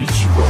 You. right.